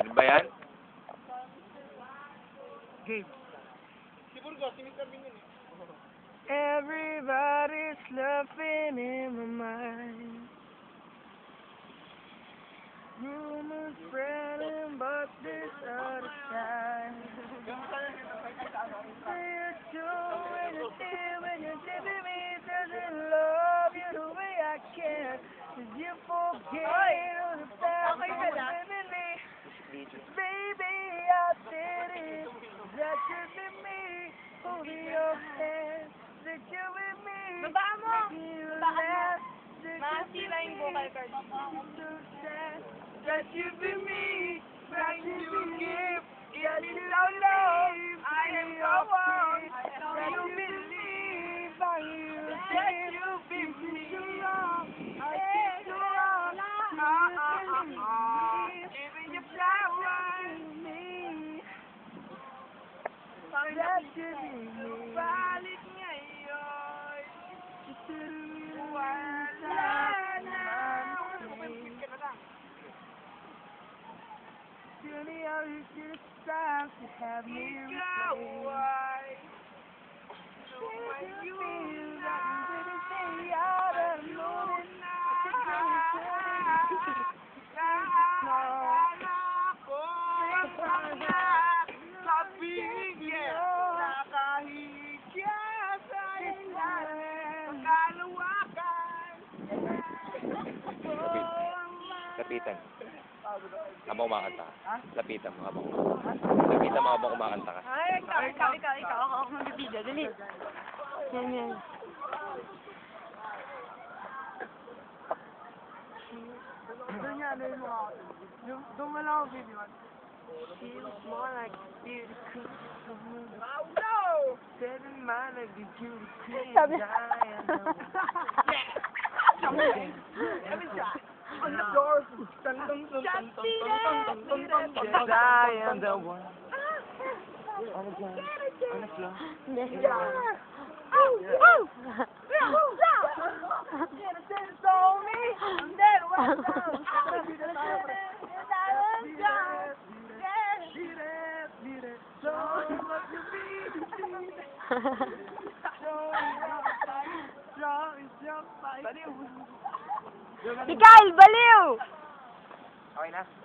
Ano ba yan? Everybody's laughing in my That should be me. Holding your hand. That you with me. Baba mo! You Baba mo. you Masira yung vocal cord. so sad. That you be me. That you be give. Balik ngayon. Wala na. Really, all you just time to have me replay. When you feel Lapitan. Habang kumakanta ka. Lapitan mo habang Lapitan mo habang kumakanta ka. Ay, ikaw, ikaw, ikaw, ikaw. Ako, ako magbibideo. Dali. Yan, yan. Doon nga, ano yung mga Doon doon mo lang ako video. Feels more like beautiful. Oh no! Seven mile like the beauty queen. Sabi- I am the one. On the ground, on the floor. Oh, oh, Ikaw, baliw! Right now.